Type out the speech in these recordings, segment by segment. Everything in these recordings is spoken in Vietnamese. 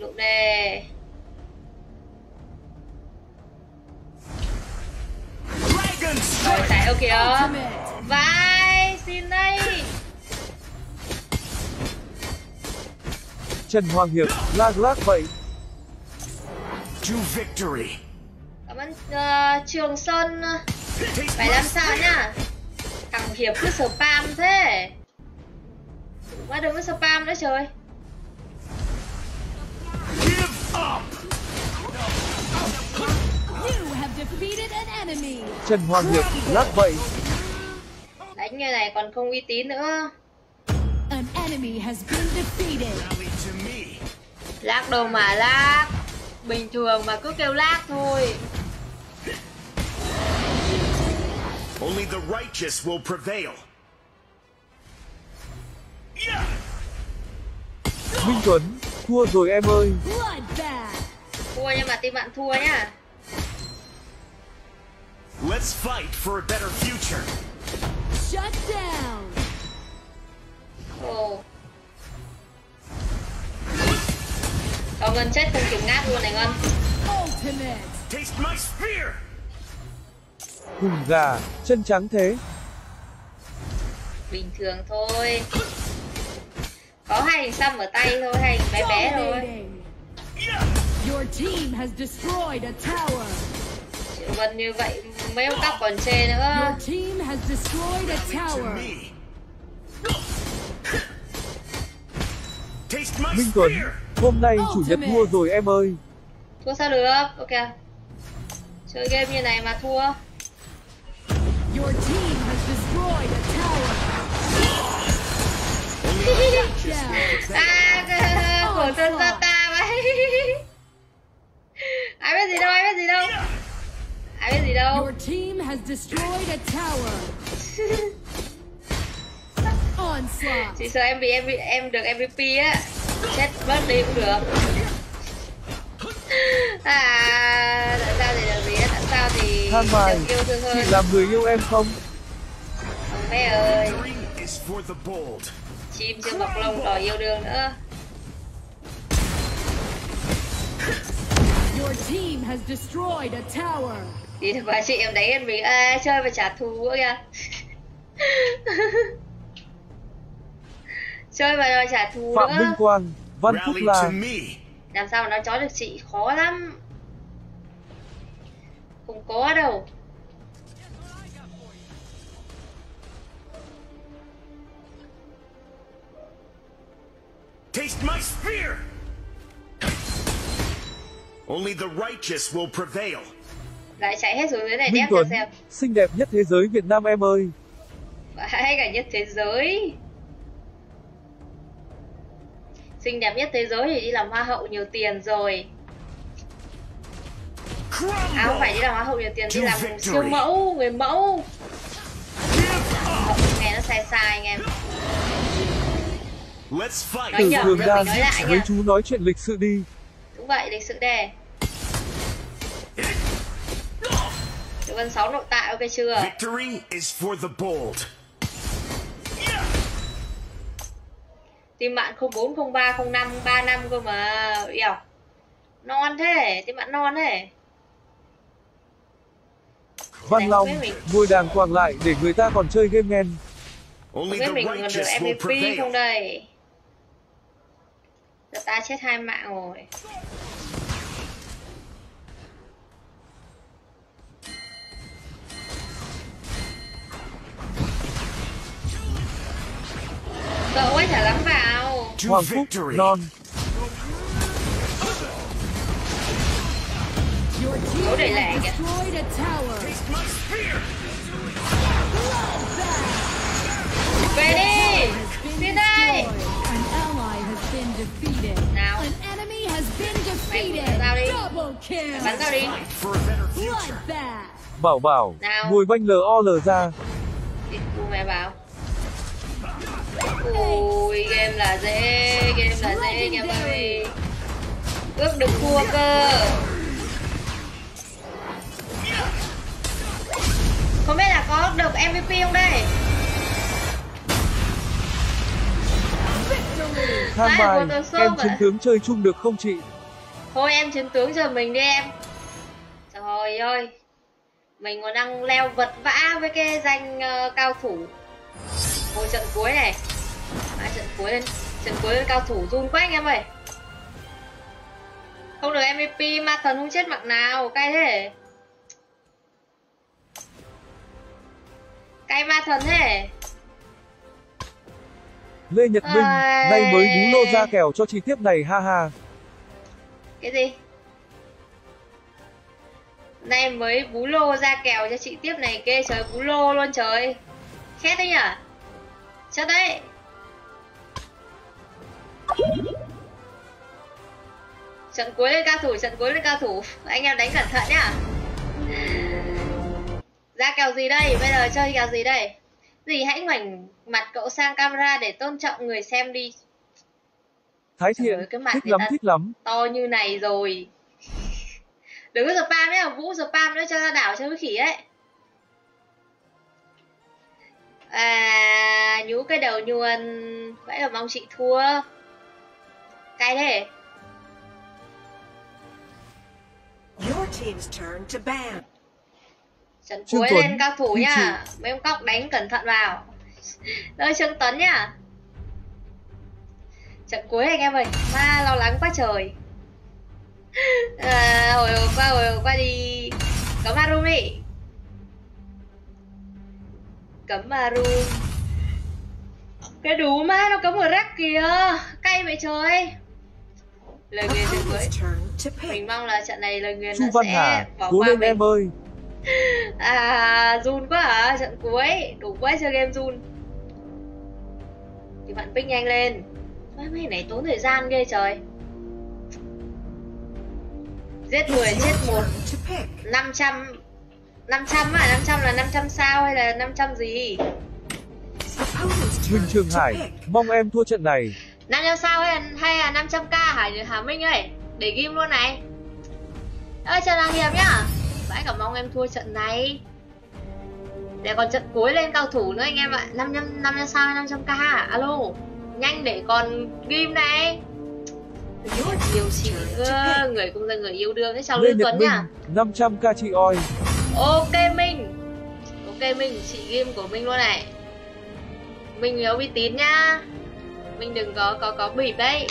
lụ đề rồi chạy đâu kìa vai xin đây. Trần Hoàng Hiệp, lag lag vậy. To victory. cảm ơn uh, trường sơn. Phải làm sao nhá? Thằng hiệp cứ spam thế. Mà đừng có spam nữa trời Trần Hoàng Hiệp, lag vậy. đánh như này còn không uy tín nữa An enemy has been defeated. Lag đâu mà lag bình thường mà cứ kêu lag thôi Only the righteous will prevail. Minh Tuấn, thua rồi em ơi. Thua nhưng mà team bạn thua nhá Let's fight for a better future. Shut down. ồ Cậu Ngân chết không kịp ngáp luôn này Ngân Ultimate. Taste my spear. Hùng gà, chân trắng thế. Bình thường thôi Có hai hình xăm ở tay thôi, hai hình bé bé thôi. Your team has destroyed a tower. Chị Vân như vậy mấy ông tóc còn chê nữa. Your team has destroyed a To tower. Minh Tuấn, hôm nay chủ nhật thua rồi em ơi. Thua sao được, ok. Chơi game như này mà thua. Your team destroyed a tower. Onslaught. Chỉ sợ em bị em bị em được MVP á Chết mất đi cũng được À, tại sao thì được gì á, tại sao thì Than bài, được yêu thương hơn chị làm người yêu em không? Bé ơi, chim chưa mọc lông đòi yêu đương nữa Your team has destroyed a tower. Thì được bà chị em đánh em mình à, chơi và trả thù nữa kìa Chơi và đòi trả thù Phạm nữa Minh Quang, Văn Phúc me. Làm sao mà nó chói được chị khó lắm Không có đâu Taste my spear. Only the righteous will prevail. Lại chạy hết xuống dưới này Minh Tuấn, xem xinh đẹp nhất thế giới Việt Nam em ơi. Hay cả nhất thế giới Xinh đẹp nhất thế giới thì đi làm hoa hậu nhiều tiền rồi À không phải đi làm hoa hậu nhiều tiền Đi làm siêu mẫu, người mẫu. Nghe nó sai sai anh em Let's fight. Nói nhầm, mình nói lại với nha. chú nói chuyện lịch sự đi. Đúng vậy, lịch sự đề Vân 6 nội tại ok chưa? Victory is for the bold. Team bạn 04, 03, 05, 35 cơ mà. Yêu Non thế, team bạn non thế. Văn Long, ngồi đàng hoàng lại để người ta còn chơi game ngen. Only Không biết mình còn được MVP không đây? Giờ ta chết hai mạng rồi Cậu ấy chả lắm vào Hoàng Phúc, victory. non. Đẩy lẻ has kìa. Về đi Xin đây. Nào An enemy has been Mày defeated. bắn tao đi. Đi. Bảo bảo, Nào. ngồi banh LOL ra. Đi mẹ vào Ui game là dễ Game là dễ nha baby Ước được thua cơ. Không biết là có được MVP không đây? Vãi, bài, em chiến tướng chơi chung được không chị? Thôi em chiến tướng cho mình đi em. Trời ơi. Mình còn đang leo vật vã với cái danh ờ, cao thủ. Một trận cuối này à, Trận cuối lên Trận cuối lên cao thủ run quá anh em ơi. Không được MVP ma thần không chết mặt nào Cay thế. Cay ma thần thế. Lê Nhật Minh, nay mới bú lô ra kèo cho chị tiếp này ha ha. Cái gì? Nay mới bú lô ra kèo cho chị tiếp này kê trời bú lô luôn trời. Khét đấy nhở? Chết đấy Trận cuối lên cao thủ, trận cuối lên cao thủ. Anh em đánh cẩn thận nhá. Ra kèo gì đây? Bây giờ chơi kèo gì đây? Gì hãy ngoảnh mặt cậu sang camera để tôn trọng người xem đi. Thái Thiện, ơi, cái mặt thích lắm thích lắm. to như này rồi. Đừng có spam nhá vũ spam nữa cho ra đảo cho cái khỉ ấy à nhú cái đầu nhuần. Vậy là mong chị thua cay thế. Your team's turn to ban. trận cuối Tuấn, lên cao thủ nhá. mấy ông cóc đánh cẩn thận vào. Rồi trương tuấn nhá. Trận cuối anh em ơi. Ma lo lắng quá trời. À, hồi qua hồi qua đi cấm harum đi cấm harum cái đủ ma nó cấm ở rắc kìa. Cay vậy trời lời nguyền turn to mình mong là trận này lời nguyền Chu Văn sẽ Hà, bỏ cố qua lên mình em ơi. À, run quá hả? Trận cuối, đủ quá chơi game run. Thì bạn pick nhanh lên. Mấy mấy này tốn thời gian ghê trời. Giết 10, It's giết your 1, turn to pick. 500 500 à, 500 là 500 sao hay là 500 gì? Turn Trường Hải, mong em thua trận này. 500 sao hay là, hay là 500k hả, Hà Minh ơi? Để ghim luôn này. Ơi, Trần Hàng Hiệp nhá. Vãi cả mong em thua trận này. Để còn trận cuối lên cao thủ nữa anh em ạ. 500 500 sao hay 500k? Alo. Nhanh để còn ghim này. Nhiều chị người cũng là người yêu đương ấy chào Lê Tuấn Minh, nhá. 500k chị oi. Ok Minh. Ok Minh, chị ghim của Minh luôn này. Minh nhớ uy tín nhá. Minh đừng có có có bịp đấy.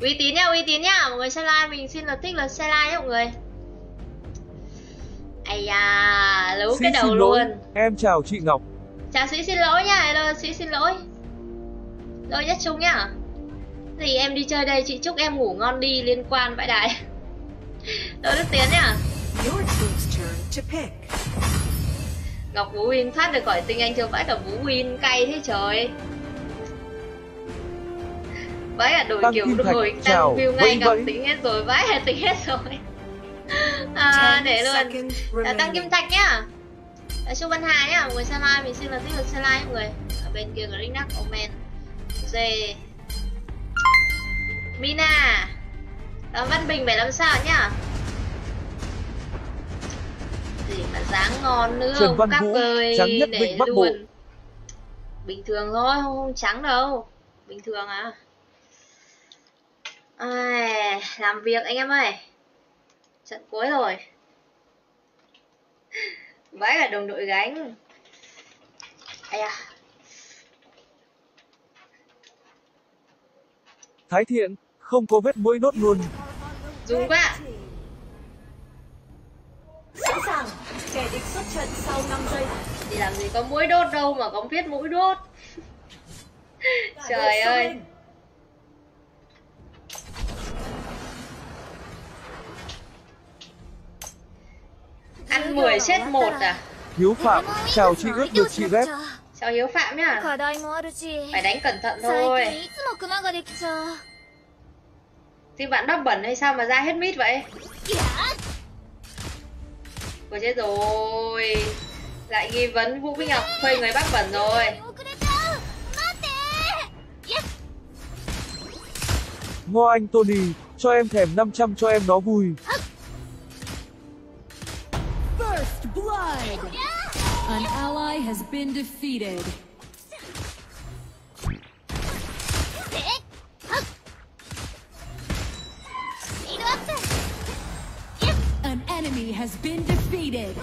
Uy tín nhá uy tín nhá mọi người share like mình xin là thích là share like nhá mọi người. Ây da lú cái đầu lỗi, luôn. Em chào chị Ngọc. chào sĩ xin lỗi nha hello sĩ xin lỗi. Rồi nhất trung nhá thì em đi chơi đây chị chúc em ngủ ngon đi liên quan vãi đại rồi đức tiến nhá Your team's turn to pick. ngọc vũ win thoát được khỏi tinh anh chưa vãi cả vũ win cay thế trời vãi cả đổi Tăng kiểu đổi tăng view ngay vẫy. tính hết rồi vãi hết tính hết rồi. À, để luôn À, tăng kim thạch nhá. À, Chu Văn Hà nhá người xem like mình xin là tích là xem like mọi người ở bên kia có Ringnack Omen Dê Mina. À, Văn Bình 75 sao nhá? Gì mà dáng ngon nữa Trần Văn các Vũ, ơi trắng nhất để Vịnh Bắc Bộ. luôn. Bình thường thôi không, không trắng đâu. Bình thường à Ai, làm việc anh em ơi. Trận cuối rồi. Vãi là đồng đội gánh. Ai à Thái Thiện, không có vết mũi đốt luôn. dùng quá. Sẵn sàng, kẻ địch xuất trận sau 5 giây. thì làm gì có mũi đốt đâu mà có viết mũi đốt. Trời ơi Ăn 10 chết một à? Hiếu Phạm, chào chị ước được chị bếp. Chào Hiếu Phạm nhá. Phải đánh cẩn thận thôi. Thì bạn đắp bẩn hay sao mà ra hết mít vậy? Ôi chết rồi. Lại nghi vấn Vũ Bích Ngọc khuê người bác bẩn rồi. Ngo anh Tony, cho em thèm 500 cho em nó vui. has has been defeated. ではっスピードアップ An enemy has been defeated.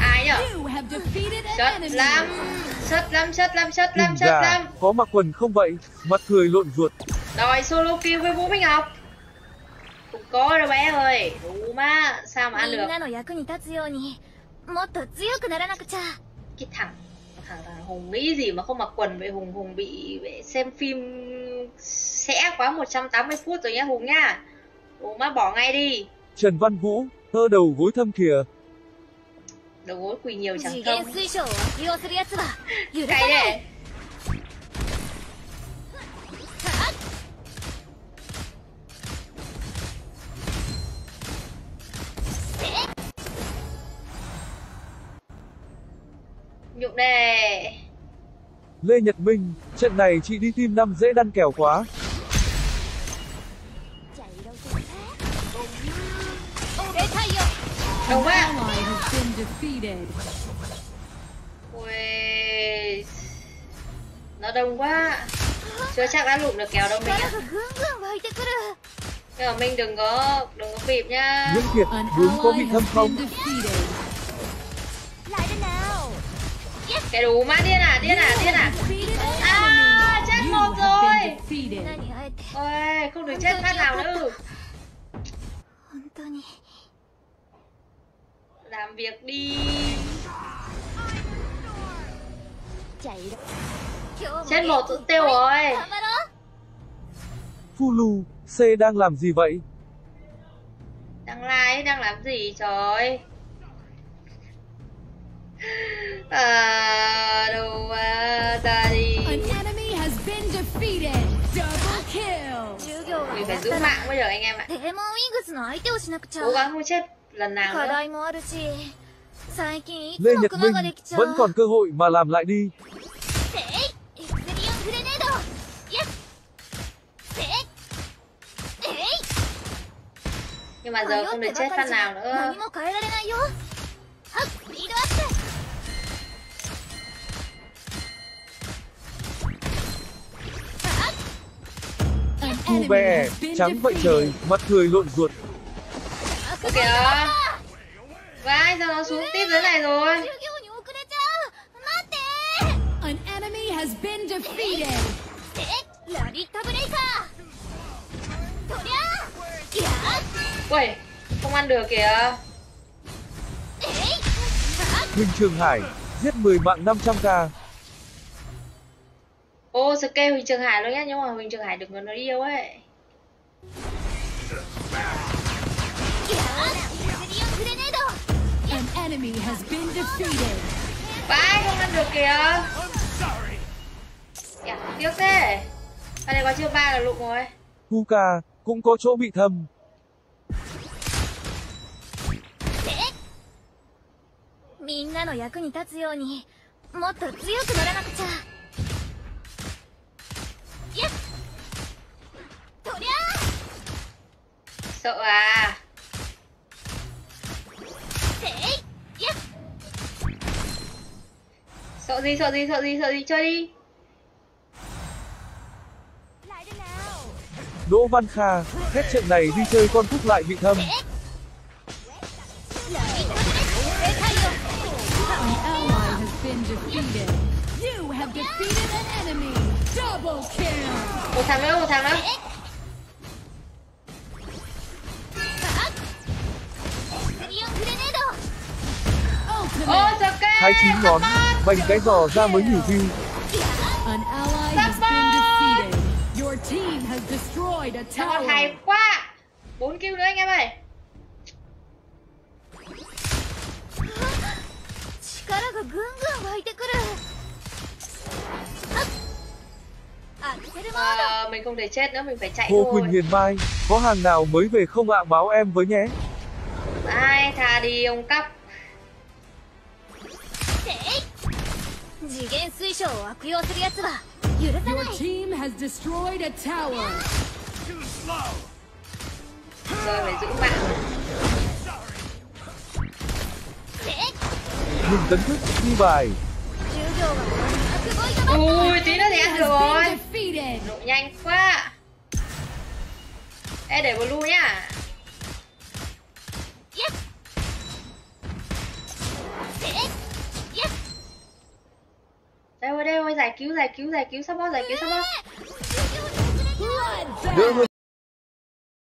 ai nhở You have defeated an chất enemy. lắm chất lắm chất lắm chất lắm Hình chất gà, lắm có mặc quần không vậy? Mặt cười lộn ruột. đòi solo kill với vũ minh ngọc không có đâu bé ơi đủ má sao mà ăn み được んなの役に立つようにもっと強くならなくちゃ cái thằng thằng thằng hùng nghĩ gì mà không mặc quần vậy? Hùng hùng bị xem phim sẽ quá 180 phút rồi nhá hùng nhá. Hùng má bỏ ngay đi. Trần văn vũ ơ đầu gối thâm kìa. Đầu gối quỳ nhiều chẳng thông. cái này Lê Nhật Minh, trận này chị đi team năm dễ đăn kèo quá. Đầu ba. Nó đông quá. Chưa chắc đã lụm được kèo đâu mình. Nhưng mà mình đừng có đừng có bịp nhá. Nguyễn Kiệt, đúng có bị thâm không? Cái đủ má điên à, điên à, điên à. À, chết một rồi. Ôi, không được chết phát nào nữa. Làm việc đi. Chết một tụi tiêu rồi. Fulu, C đang làm gì vậy? Đang like, đang làm gì trời? à, đồ à, ta đi. Mạng bây giờ anh em ạ. Cố gắng không chết lần nào nữa. Lê Nhật Minh vẫn còn cơ hội mà làm lại đi. Nhưng mà giờ không được chết phát nào nữa. Thu bè, trắng vậy trời, mặt cười lộn ruột. Kìa. Vãi, giờ nó xuống tiếp dưới này rồi. An không ăn được kìa. huynh Trường Hải, giết 10 mạng 500k. ô scale Huỳnh Trường Hải luôn nhá nhưng mà Huỳnh Trường Hải đừng có nói yêu ấy いやエクセリオングレネード An enemy has been defeated. Vai không ăn được kìa Dạ, tiếc thế Ở đây có chưa ba là lụm rồi Huka, cũng có chỗ bị thâm. みんなの役に立つようにもっと強くならなくちゃ sợ à. Sợ gì sợ gì sợ gì sợ gì chơi đi. Đỗ Văn Kha, hết trận này đi chơi con thúc lại bị thâm. Một thằng nữa, một thằng nữa. chín ngón, vành cái giò ra mới nghỉ view. Rồi hay quá. bốn kill nữa anh em ơi. À, mình không thể chết nữa, mình phải chạy Cô thôi. Quỳnh Hiền Mai, có hàng nào mới về không ạ à, báo em với nhé. Ai thà đi ông cắp 次元水晶を悪用する奴は許さない。Your team has destroyed a tower. Too slow Rồi phải giữ mạng tấn thức ghi bài. Ui tí nữa thì ăn được rồi. Độ nhanh quá. Ê để vào blue nhá. giải cứu giải cứu giải cứu sắp support giải cứu sắp support